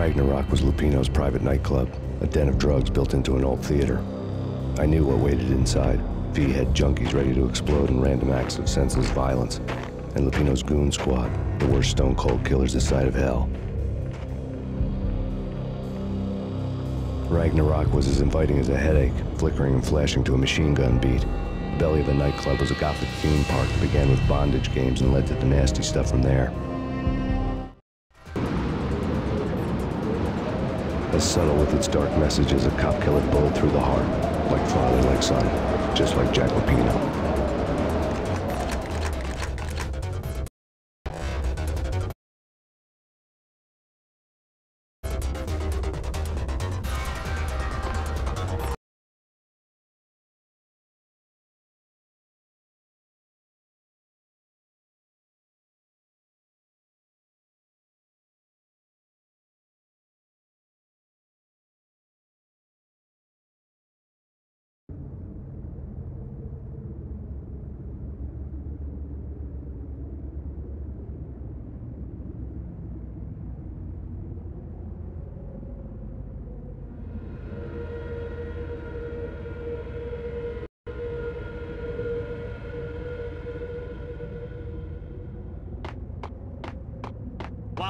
Ragnarok was Lupino's private nightclub, a den of drugs built into an old theater. I knew what waited inside. V had junkies ready to explode in random acts of senseless violence, and Lupino's goon squad, the worst stone cold killers this side of hell. Ragnarok was as inviting as a headache, flickering and flashing to a machine gun beat. The belly of the nightclub was a gothic theme park that began with bondage games and led to the nasty stuff from there. As subtle with its dark message as a cop killer bullet through the heart, like father, like son, just like Jack Lupino.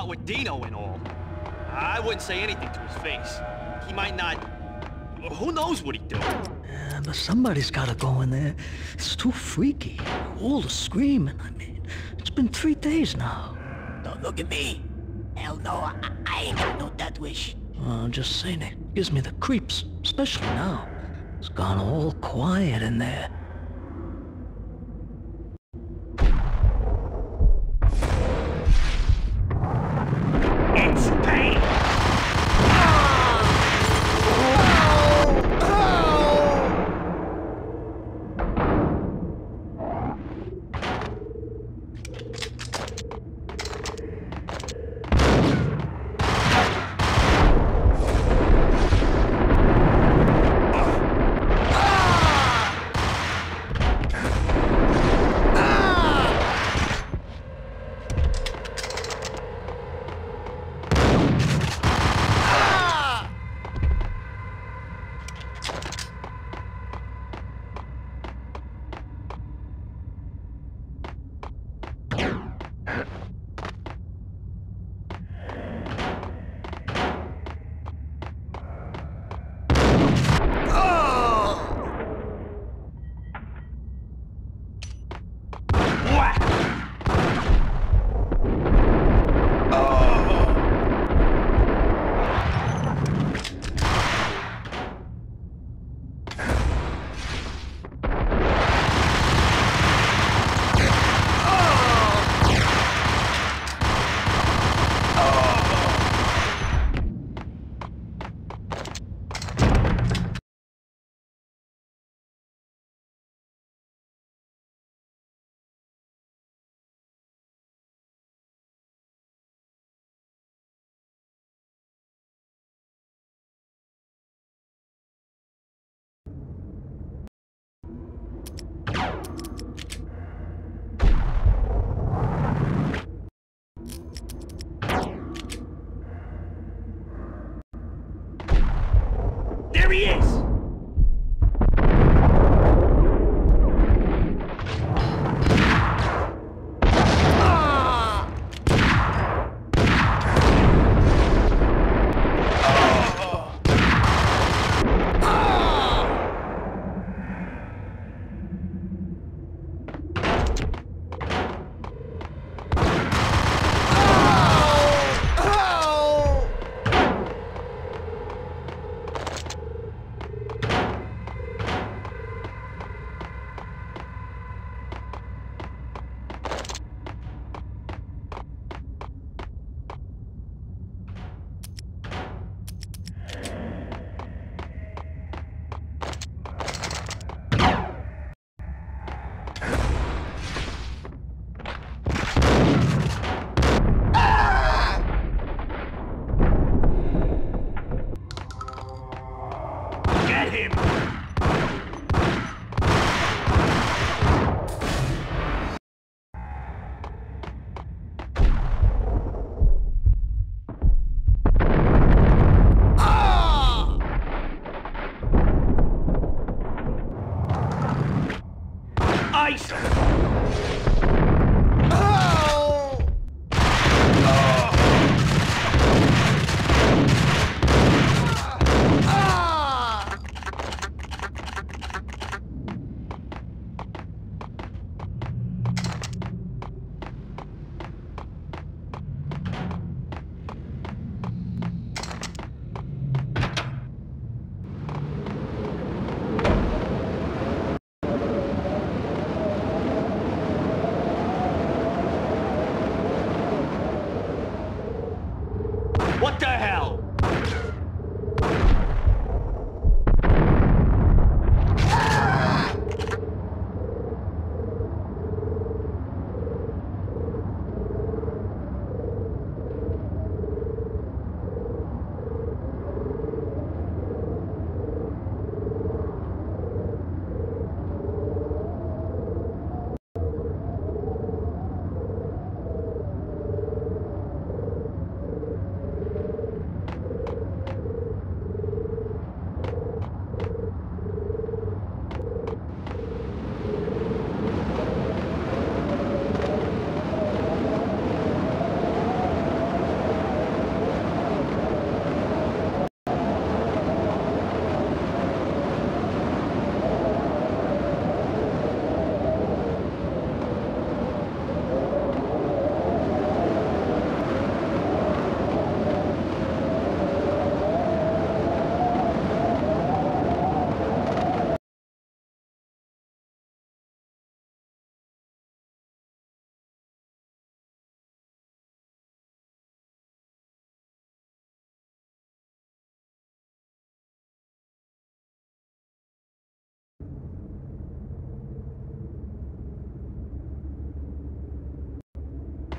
What with Dino and all, I wouldn't say anything to his face. He might not... Who knows what he'd do? Yeah, but somebody's gotta go in there. It's too freaky. All the screaming, I mean. It's been three days now. Don't look at me. Hell no, I, I ain't got no death wish. Uh, I'm just saying it gives me the creeps, especially now. It's gone all quiet in there. There he is!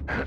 Huh?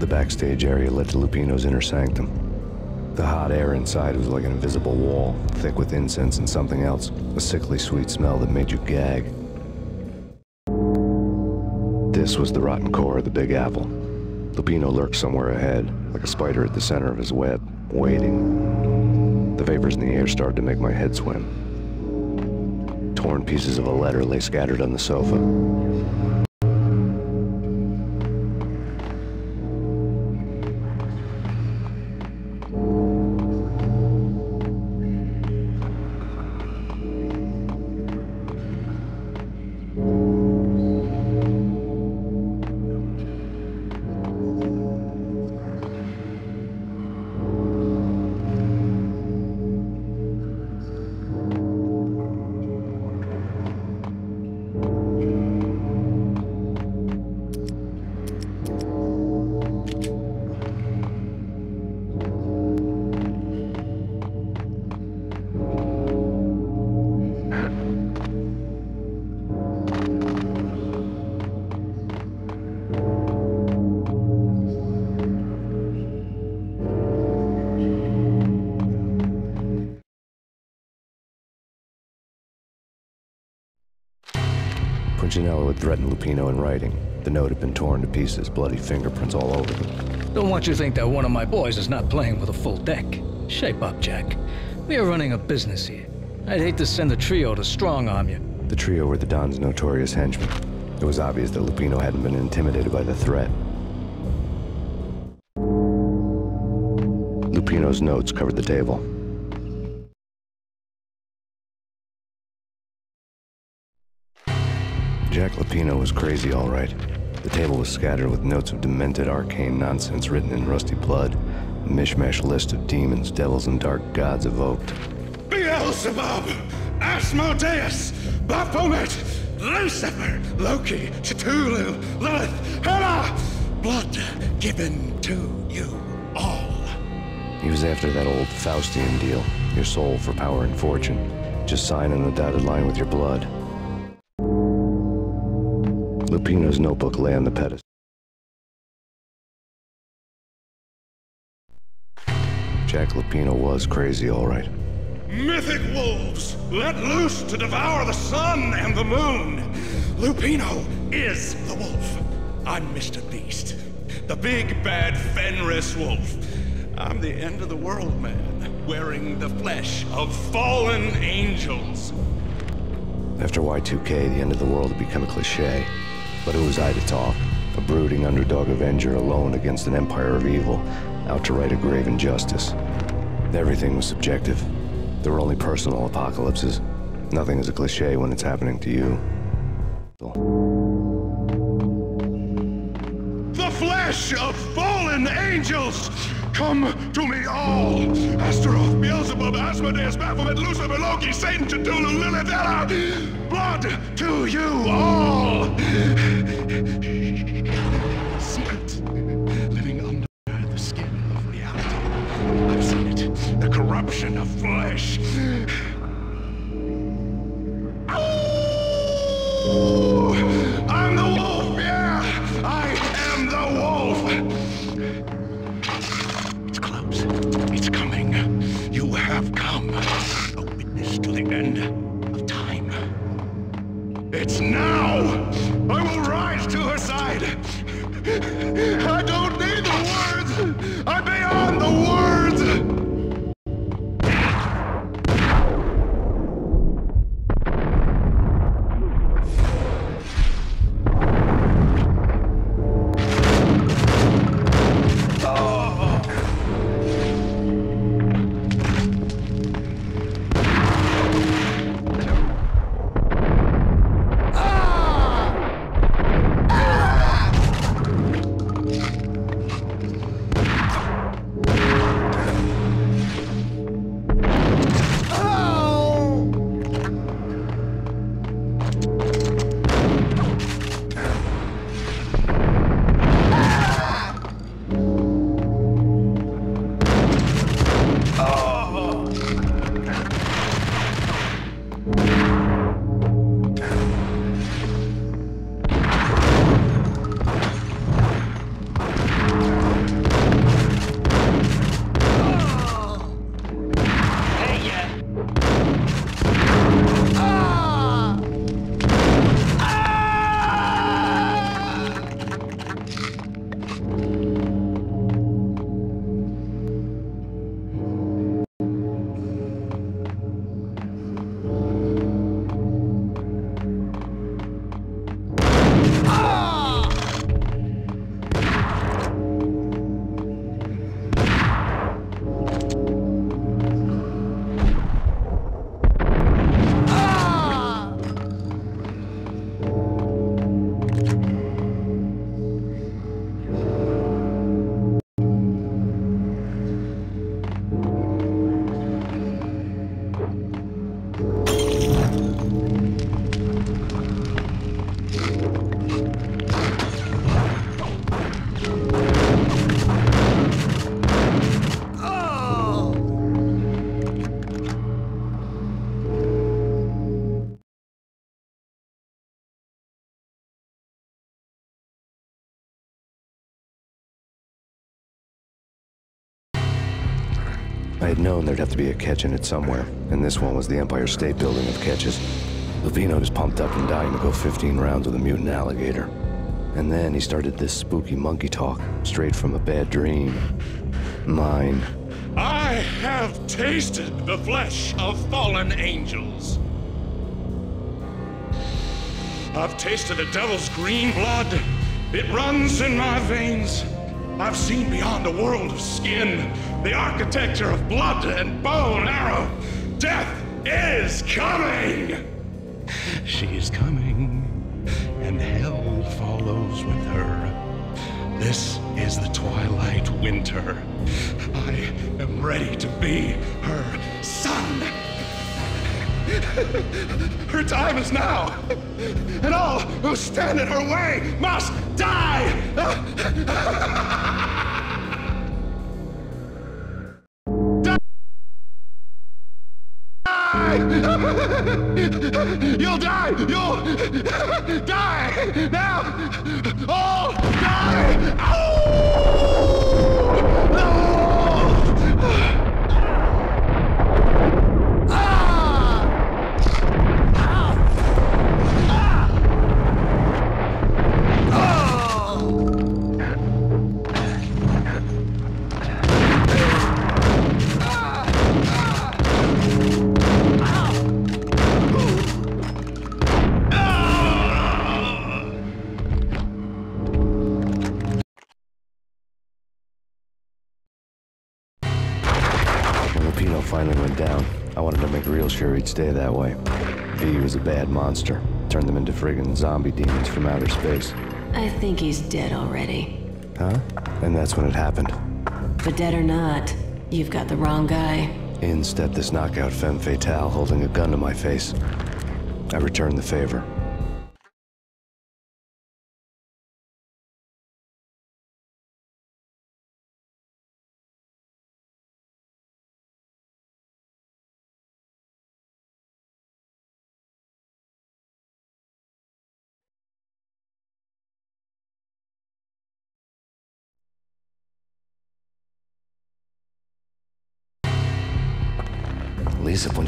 The backstage area led to Lupino's inner sanctum. The hot air inside was like an invisible wall, thick with incense and something else, a sickly sweet smell that made you gag. This was the rotten core of the Big Apple. Lupino lurked somewhere ahead, like a spider at the center of his web, waiting. The vapors in the air started to make my head swim. Torn pieces of a letter lay scattered on the sofa. Threatened Lupino in writing. The note had been torn to pieces, bloody fingerprints all over them. Don't want you to think that one of my boys is not playing with a full deck. Shape up, Jack. We are running a business here. I'd hate to send the trio to strong arm you. The trio were the Don's notorious henchmen. It was obvious that Lupino hadn't been intimidated by the threat. Lupino's notes covered the table. Jack Lupino was crazy, all right. The table was scattered with notes of demented arcane nonsense written in rusty blood, a mishmash list of demons, devils, and dark gods evoked. Beelzebub, Asmodeus, Baphomet, Lucifer, Loki, Cthulhu, Lilith, Hela, blood given to you all. He was after that old Faustian deal, your soul for power and fortune. Just sign on the dotted line with your blood. Lupino's notebook lay on the pedestal. Jack Lupino was crazy, all right. Mythic wolves, let loose to devour the sun and the moon. Lupino is the wolf. I'm Mr. Beast, the big bad Fenris wolf. I'm the end of the world man, wearing the flesh of fallen angels. After Y2K, the end of the world had become a cliche. But who was I to talk? A brooding underdog avenger alone against an empire of evil, out to right a grave injustice. Everything was subjective. There were only personal apocalypses. Nothing is a cliche when it's happening to you. The flesh of fallen angels! Come to me all! Astaroth, Beelzebub, Asmodeus, Baphomet, Lucifer, Loki, Satan, Cthulhu, Lilith, Hela! Blood to you all! Secret, living under the skin of reality. I've seen it, the corruption of flesh. I'm the wolf, yeah! I am the wolf! I had known there'd have to be a catch in it somewhere, and this one was the Empire State Building of catches. Lupino was pumped up and dying to go 15 rounds with a mutant alligator. And then he started this spooky monkey talk, straight from a bad dream. Mine. I have tasted the flesh of fallen angels. I've tasted the devil's green blood. It runs in my veins. I've seen beyond a world of skin, the architecture of blood and bow and arrow. Death is coming! She is coming, and hell follows with her. This is the twilight winter. I am ready to be her son. Her time is now, and all who stand in her way must die! You'll die! You'll die! Now! All stay that way. V was a bad monster. Turned them into friggin' zombie demons from outer space. I think he's dead already. Huh? And that's when it happened. But dead or not, you've got the wrong guy. In stepped this knockout femme fatale holding a gun to my face. I returned the favor.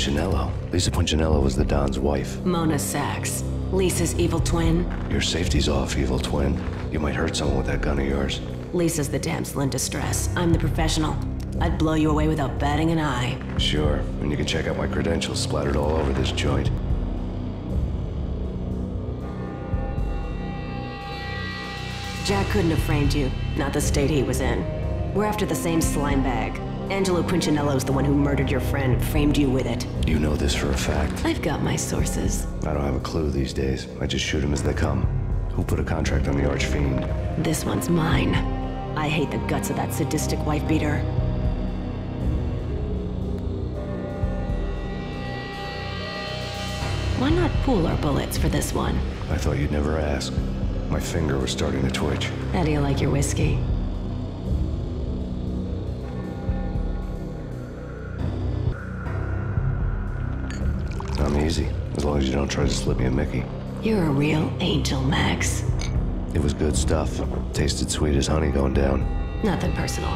Punchinello. Lisa Punchinello was the Don's wife. Mona Sachs. Lisa's evil twin. Your safety's off, evil twin. You might hurt someone with that gun of yours. Lisa's the damsel in distress. I'm the professional. I'd blow you away without batting an eye. Sure, and you can check out my credentials splattered all over this joint. Jack couldn't have framed you, not the state he was in. We're after the same slime bag. Angelo Punchinello's the one who murdered your friend, framed you with it. You know this for a fact. I've got my sources. I don't have a clue these days. I just shoot them as they come. Who put a contract on the Archfiend? This one's mine. I hate the guts of that sadistic wife beater. Why not pool our bullets for this one? I thought you'd never ask. My finger was starting to twitch. How do you like your whiskey? Long as you don't try to slip me a Mickey. You're a real angel, Max. It was good stuff. Tasted sweet as honey going down. Nothing personal.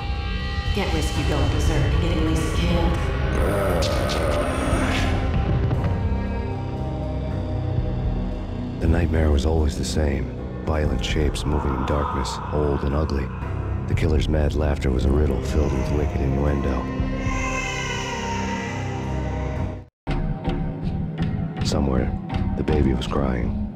Can't risk you going berserk and getting Lisa killed. The nightmare was always the same. Violent shapes moving in darkness, old and ugly. The killer's mad laughter was a riddle filled with wicked innuendo. Somewhere, the baby was crying.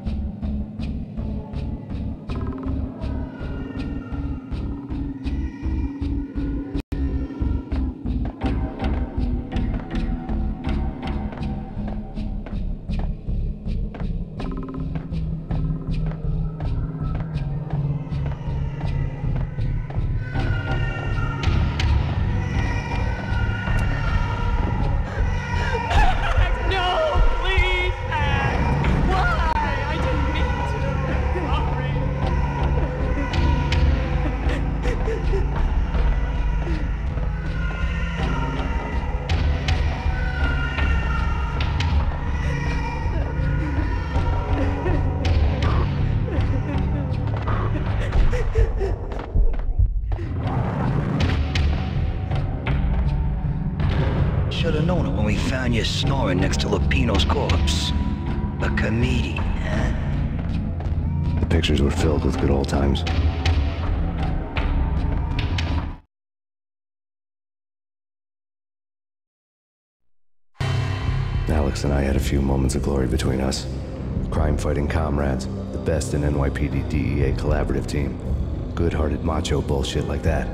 Found you snoring next to Lupino's corpse. A comedian, huh? The pictures were filled with good old times. Alex and I had a few moments of glory between us. Crime fighting comrades, the best in NYPD DEA collaborative team. Good hearted macho bullshit like that.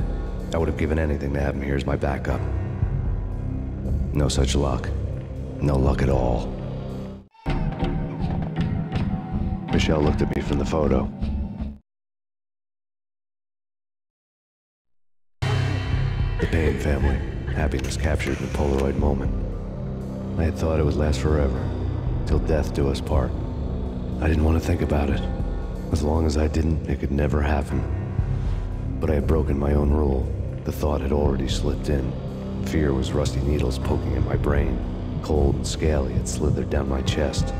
I would have given anything to have him here as my backup. No such luck. No luck at all. Michelle looked at me from the photo. The Payne family. Happiness captured in a Polaroid moment. I had thought it would last forever, till death do us part. I didn't want to think about it. As long as I didn't, it could never happen. But I had broken my own rule. The thought had already slipped in. Fear was rusty needles poking at my brain. Cold and scaly, it slithered down my chest.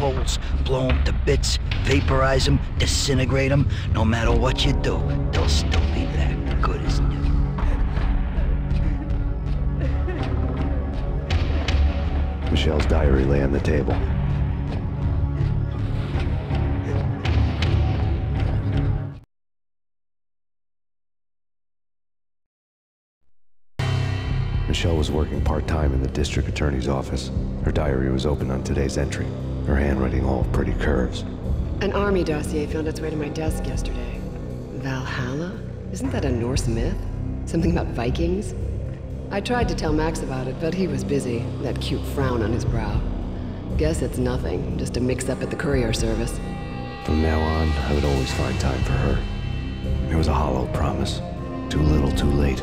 Holes, blow him to bits, vaporize him, disintegrate him. No matter what you do, they'll still be back, good as new. Michelle's diary lay on the table. Michelle was working part-time in the district attorney's office. Her diary was open on today's entry, her handwriting all of pretty curves. An army dossier found its way to my desk yesterday. Valhalla? Isn't that a Norse myth? Something about Vikings? I tried to tell Max about it, but he was busy, that cute frown on his brow. Guess it's nothing, just a mix-up at the courier service. From now on, I would always find time for her. It was a hollow promise. Too little, too late.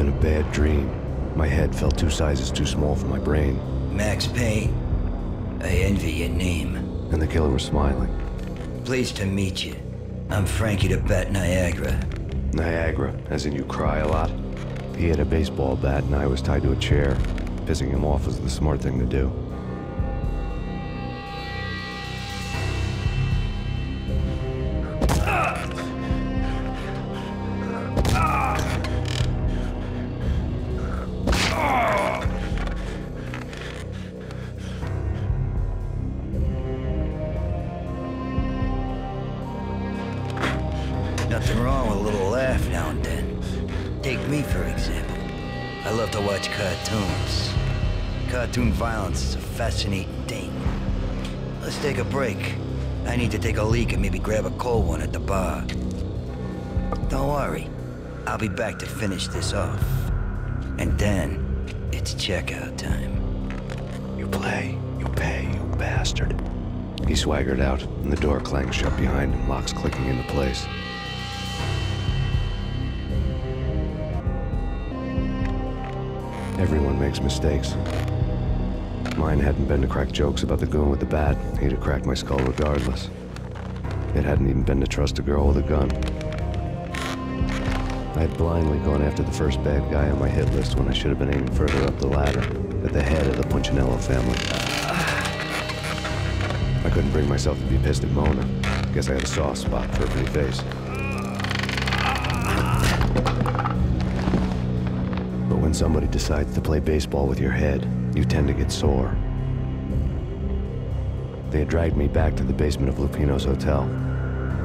In a bad dream. My head felt two sizes too small for my brain, Max Payne, I envy your name. and the killer was smiling. Pleased to meet you. I'm Frankie the Bat Niagara. Niagara, as in you cry a lot. He had a baseball bat and I was tied to a chair. Pissing him off was the smart thing to do. Be back to finish this off. And then, it's checkout time. You play, you pay, you bastard. He swaggered out, and the door clanged shut behind him, locks clicking into place. Everyone makes mistakes. Mine hadn't been to crack jokes about the goon with the bat. He'd have cracked my skull regardless. It hadn't even been to trust a girl with a gun. I had blindly gone after the first bad guy on my hit list when I should have been aiming further up the ladder, at the head of the Punchinello family. I couldn't bring myself to be pissed at Mona. Guess I had a soft spot for her pretty face. But when somebody decides to play baseball with your head, you tend to get sore. They had dragged me back to the basement of Lupino's hotel.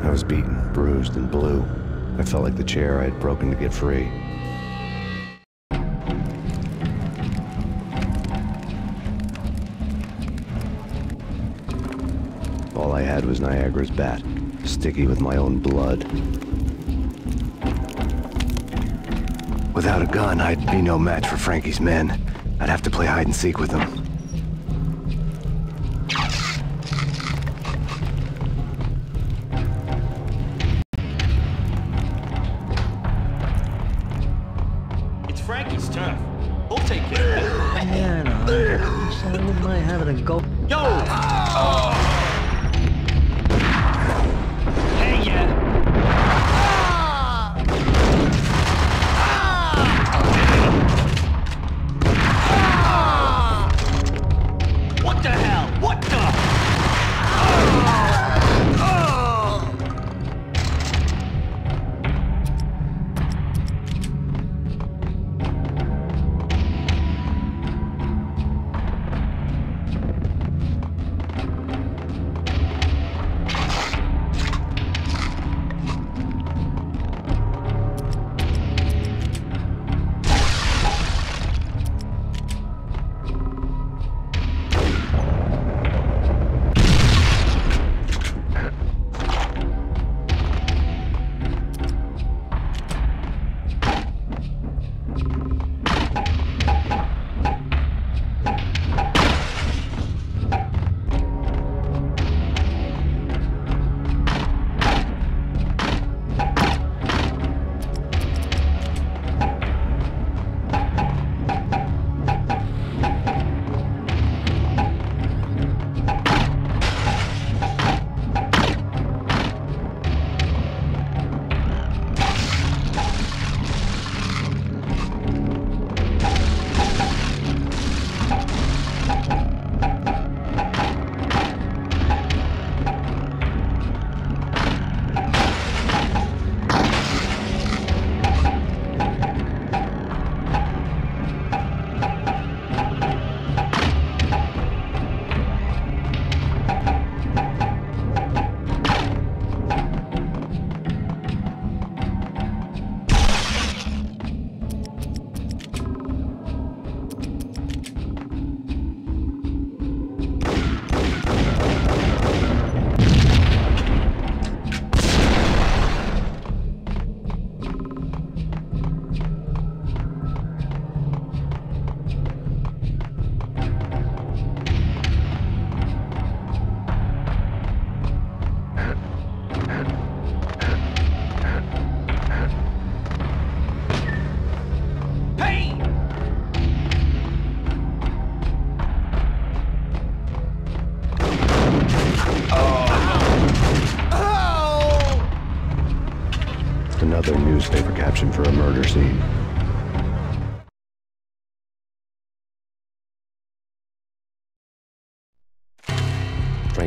I was beaten, bruised, and blue. I felt like the chair I had broken to get free. All I had was Niagara's bat, sticky with my own blood. Without a gun, I'd be no match for Frankie's men. I'd have to play hide and seek with them.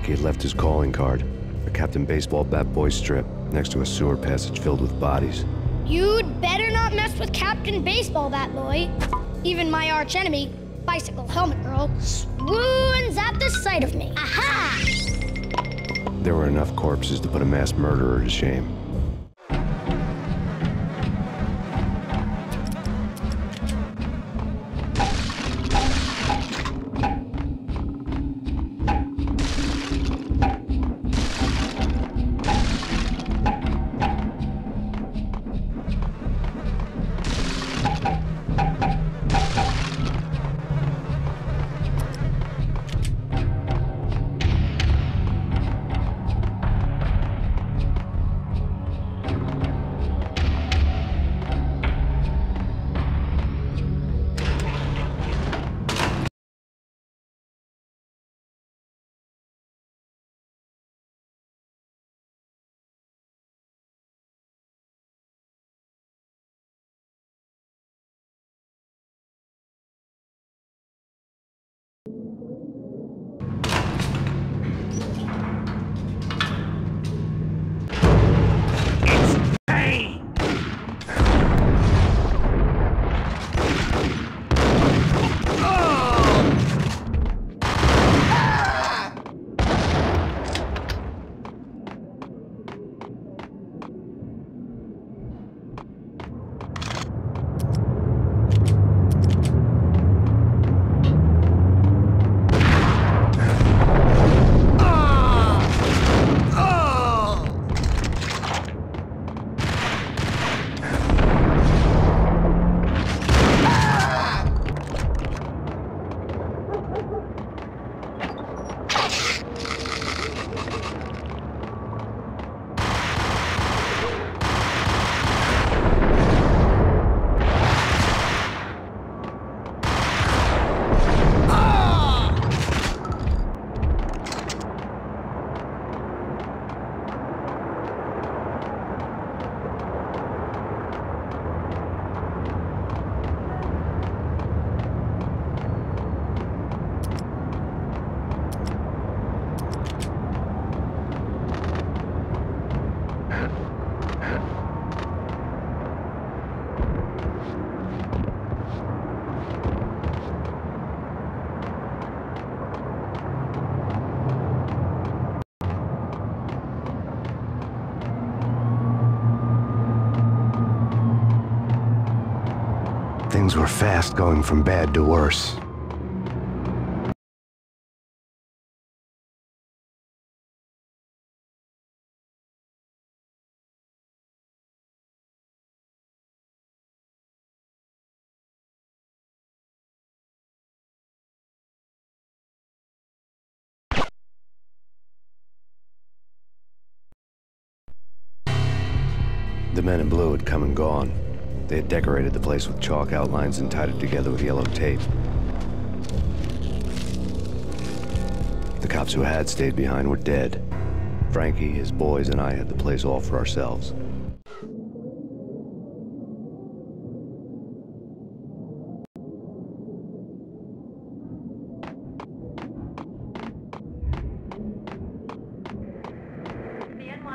Frankie had left his calling card, a Captain Baseball bat boy strip, next to a sewer passage filled with bodies. You'd better not mess with Captain Baseball Bat Boy. Even my archenemy, Bicycle Helmet Girl, swoons at the sight of me. Aha! There were enough corpses to put a mass murderer to shame. Fast going from bad to worse. The men in blue had come and gone. They had decorated the place with chalk outlines and tied it together with yellow tape. The cops who had stayed behind were dead. Frankie, his boys, and I had the place all for ourselves.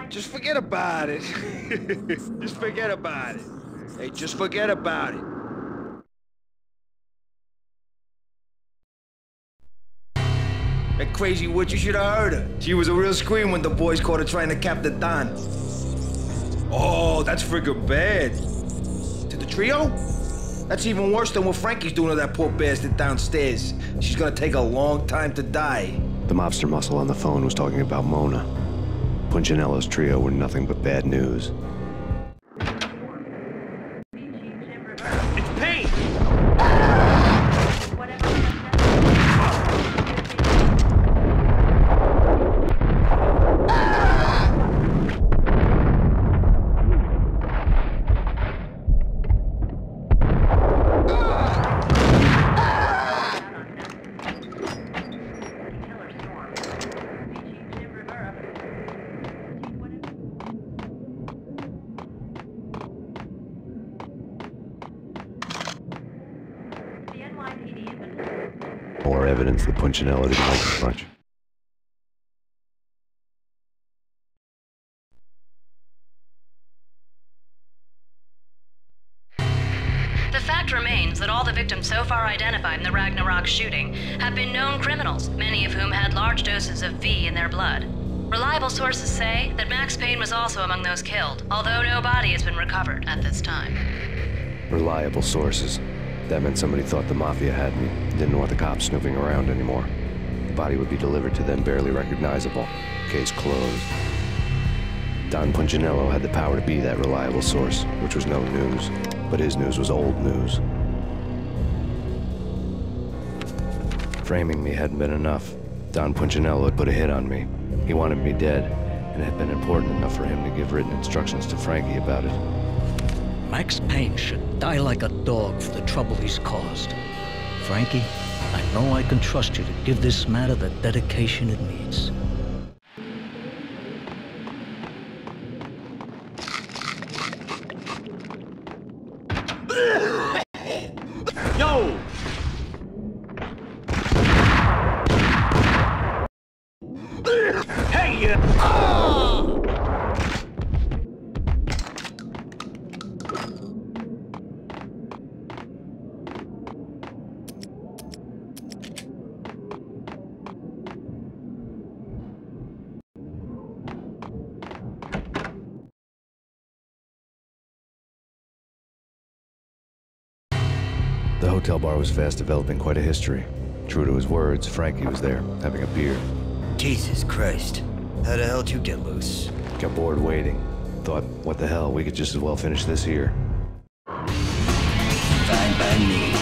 Just forget about it. just forget about it. Hey, just forget about it. That crazy witch, you should have heard her. She was a real scream when the boys caught her trying to cap the Don. Oh, that's friggin' bad. To the trio? That's even worse than what Frankie's doing to that poor bastard downstairs. She's gonna take a long time to die. The mobster muscle on the phone was talking about Mona. Punchinello's trio were nothing but bad news. Punchinello didn't like the punch. The fact remains that all the victims so far identified in the Ragna Rock shooting have been known criminals, many of whom had large doses of V in their blood. Reliable sources say that Max Payne was also among those killed, although no body has been recovered at this time. Reliable sources. That meant somebody thought the Mafia had me, didn't want the cops snooping around anymore. The body would be delivered to them barely recognizable. Case closed. Don Punchinello had the power to be that reliable source, which was no news. But his news was old news. Framing me hadn't been enough. Don Punchinello had put a hit on me. He wanted me dead, and it had been important enough for him to give written instructions to Frankie about it. Max Payne should die like a dog for the trouble he's caused. Frankie, I know I can trust you to give this matter the dedication it needs. Hotel bar was fast developing quite a history. True to his words, Frankie was there, having a beer. Jesus Christ. How the hell did you get loose? Got bored waiting. Thought, what the hell, we could just as well finish this here. Fine by me.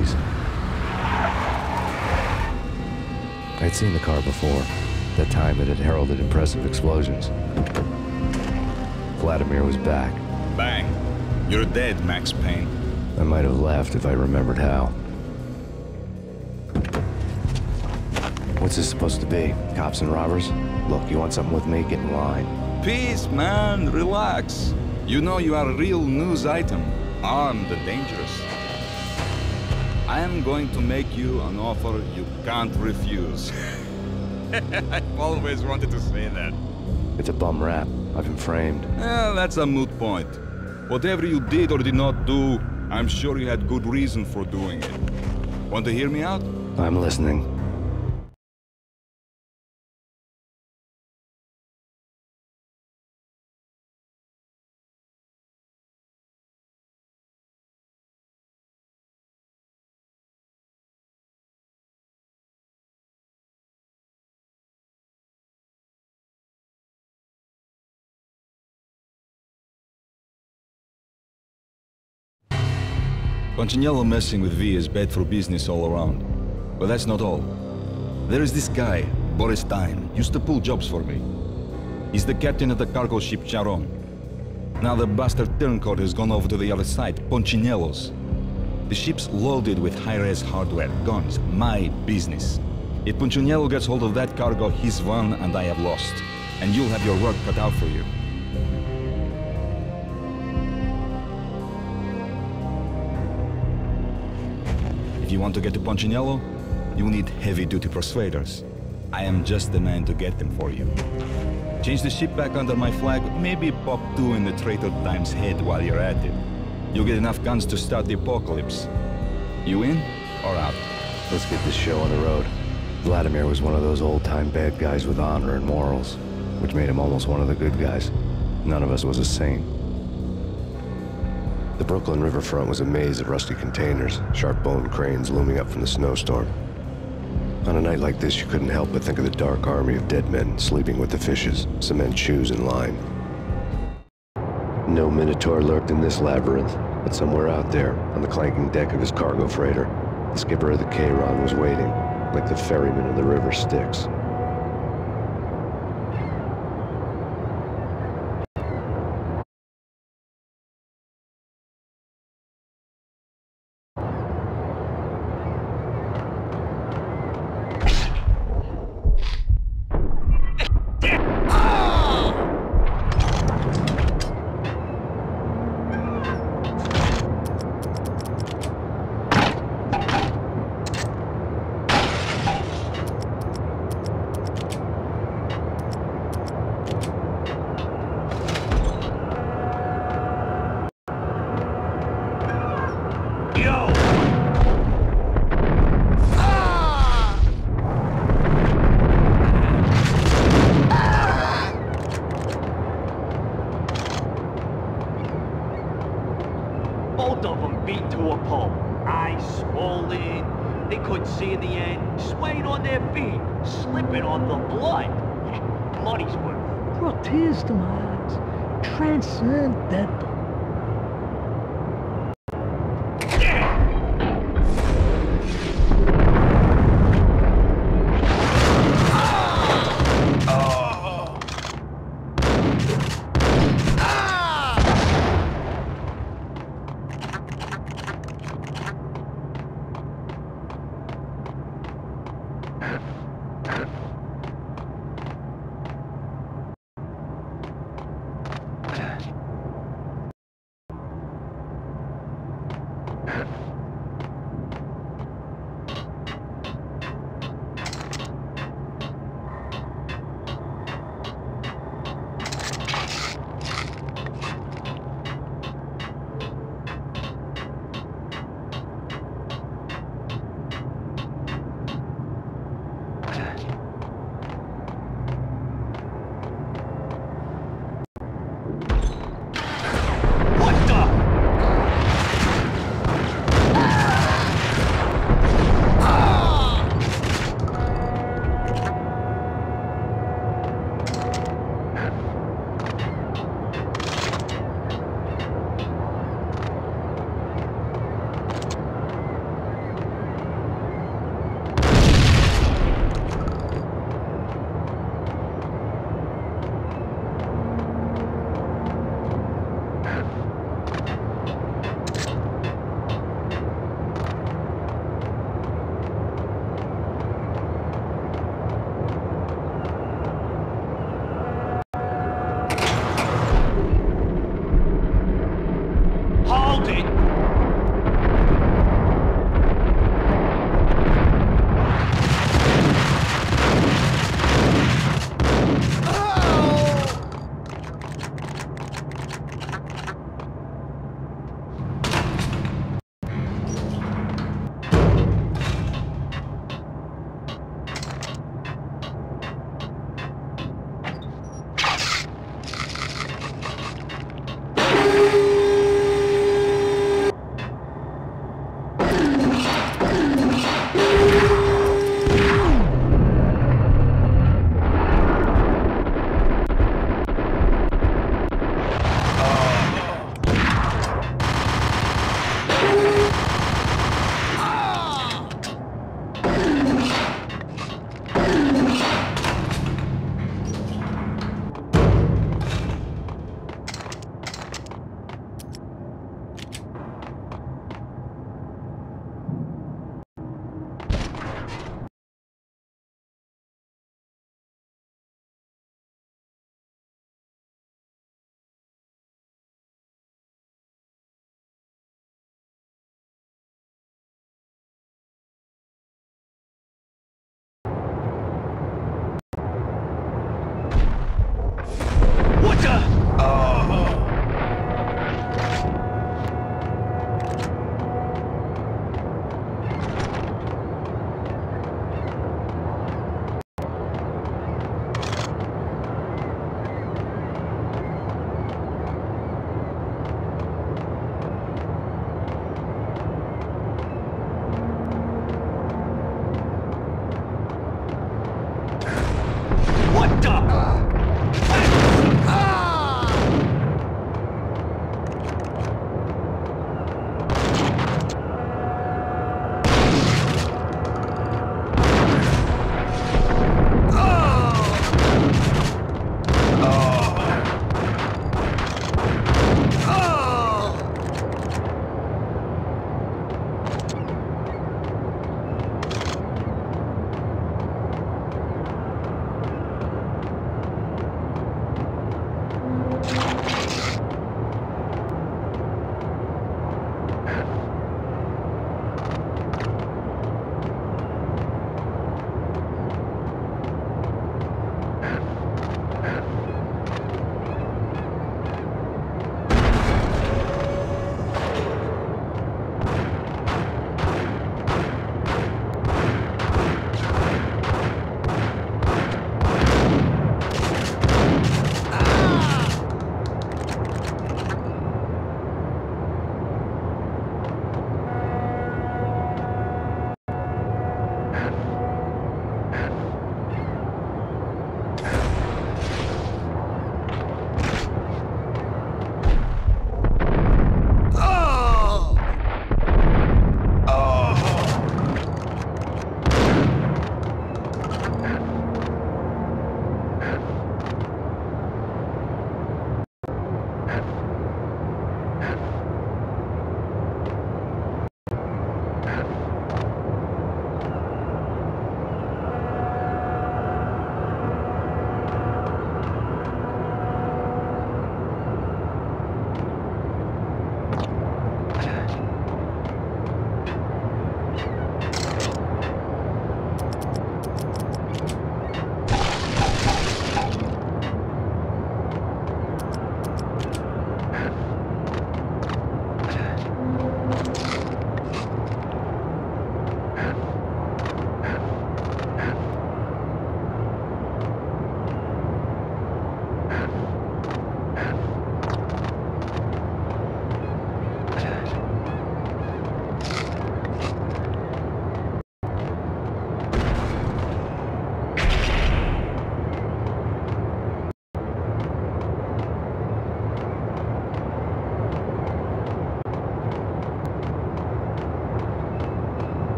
Mercedes. I'd seen the car before. That time it had heralded impressive explosions. Vladimir was back. Bang. You're dead, Max Payne. I might have laughed if I remembered how. What's this supposed to be? Cops and robbers? Look, you want something with me? Get in line. Peace, man. Relax. You know you are a real news item. Armed and dangerous. I am going to make you an offer you can't refuse. I've always wanted to say that. It's a bum rap. I've been framed. Well, that's a moot point. Whatever you did or did not do, I'm sure you had good reason for doing it. Want to hear me out? I'm listening. Punchinello messing with V is bad for business all around. But that's not all. There is this guy, Boris Dime, used to pull jobs for me. He's the captain of the cargo ship Charon. Now the bastard turncoat has gone over to the other side, Punchinello's. The ship's loaded with high-res hardware, guns, my business. If Punchinello gets hold of that cargo, he's won and I have lost. And you'll have your work cut out for you. If you want to get to Punchinello, you need heavy-duty persuaders. I am just the man to get them for you. Change the ship back under my flag, maybe pop two in the Traitor Dime's head while you're at it. You'll get enough guns to start the apocalypse. You in or out? Let's get this show on the road. Vladimir was one of those old-time bad guys with honor and morals, which made him almost one of the good guys. None of us was a saint. Brooklyn riverfront was a maze of rusty containers, sharp-boned cranes looming up from the snowstorm. On a night like this, you couldn't help but think of the dark army of dead men sleeping with the fishes, cement shoes in line. No Minotaur lurked in this labyrinth, but somewhere out there, on the clanking deck of his cargo freighter, the skipper of the Charon was waiting, like the ferryman of the river Styx.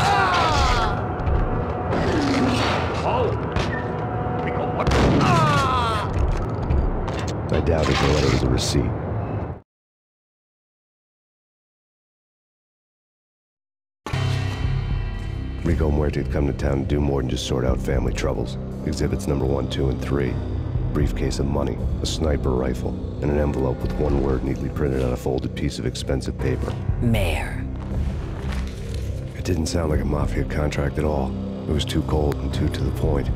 Ah! receipt. Rico Muerte had come to town to do more than just sort out family troubles. Exhibits number one, two, and three. Briefcase of money, a sniper rifle, and an envelope with one word neatly printed on a folded piece of expensive paper. Mayor. It didn't sound like a Mafia contract at all. It was too cold and too to the point.